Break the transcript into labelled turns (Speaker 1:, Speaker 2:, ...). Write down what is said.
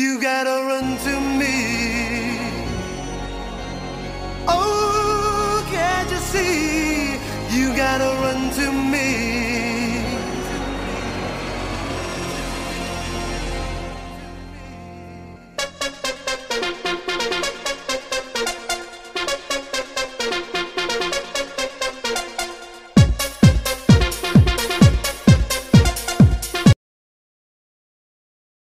Speaker 1: You gotta run to me.